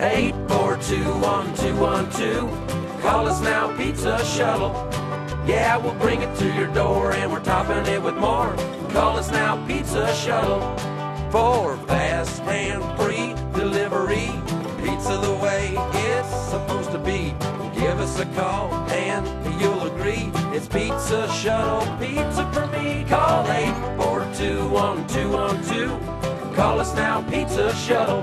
8421212. Call us now, Pizza Shuttle. Yeah, we'll bring it to your door and we're topping it with more. Call us now, Pizza Shuttle. For fast and free delivery. Pizza the way it's supposed to be. Give us a call and you'll agree. It's Pizza Shuttle, pizza for me. Call 8421212. Call us now, Pizza Shuttle.